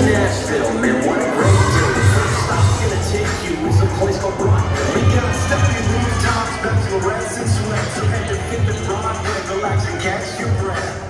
Nashville, man, what a great day. First stop I'm gonna take you is a place called Broadway. We got Stephanie Louis Tom's bachelorettes and to the relax and catch your breath.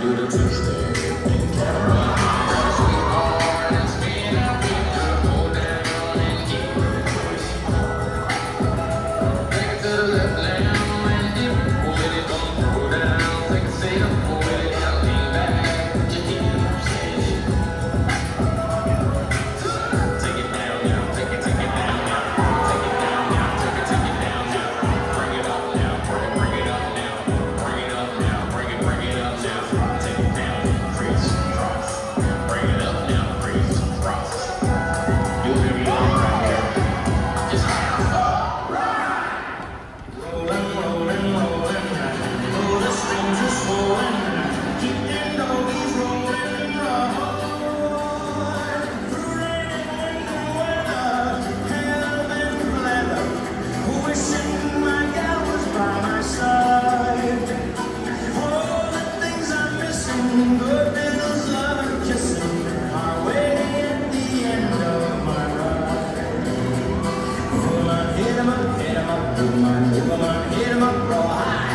do the twist and. Hit 'em up, hit 'em up, boom, boom, boom, up, roll high.